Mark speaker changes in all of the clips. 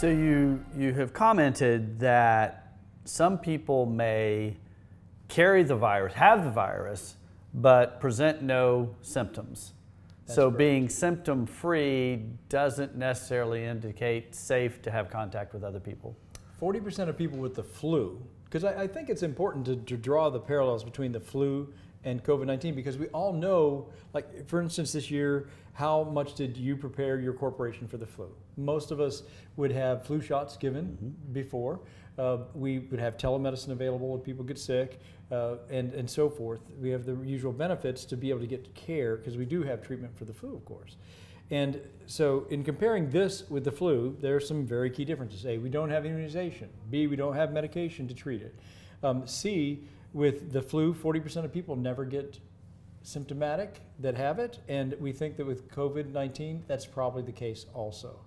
Speaker 1: So you you have commented that some people may carry the virus, have the virus, but present no symptoms.
Speaker 2: That's
Speaker 1: so
Speaker 2: correct.
Speaker 1: being symptom free doesn't necessarily indicate safe to have contact with other people.
Speaker 2: 40% of people with the flu, because I, I think it's important to, to draw the parallels between the flu and COVID 19 because we all know, like, for instance, this year, how much did you prepare your corporation for the flu? Most of us would have flu shots given before. Uh, we would have telemedicine available if people get sick uh, and, and so forth. We have the usual benefits to be able to get care because we do have treatment for the flu, of course. And so, in comparing this with the flu, there are some very key differences. A, we don't have immunization. B, we don't have medication to treat it. Um, C, with the flu, 40% of people never get symptomatic that have it, and we think that with COVID 19, that's probably the case also.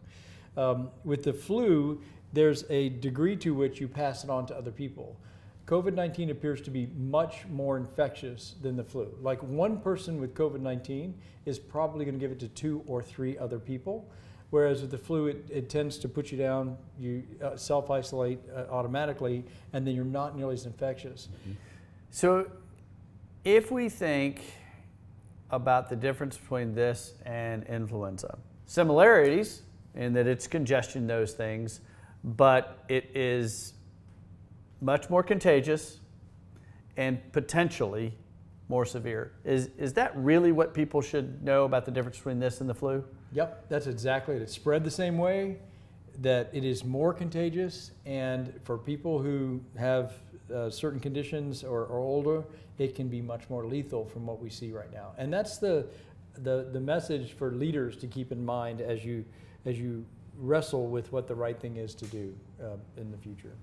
Speaker 2: Um, with the flu, there's a degree to which you pass it on to other people. COVID 19 appears to be much more infectious than the flu. Like one person with COVID 19 is probably going to give it to two or three other people. Whereas with the flu, it, it tends to put you down, you uh, self isolate uh, automatically, and then you're not nearly as infectious.
Speaker 1: So if we think about the difference between this and influenza, similarities in that it's congestion, those things, but it is much more contagious and potentially more severe. Is, is that really what people should know about the difference between this and the flu?
Speaker 2: Yep, that's exactly it. It's spread the same way, that it is more contagious, and for people who have uh, certain conditions or, or older, it can be much more lethal from what we see right now. And that's the, the, the message for leaders to keep in mind as you, as you wrestle with what the right thing is to do uh, in the future.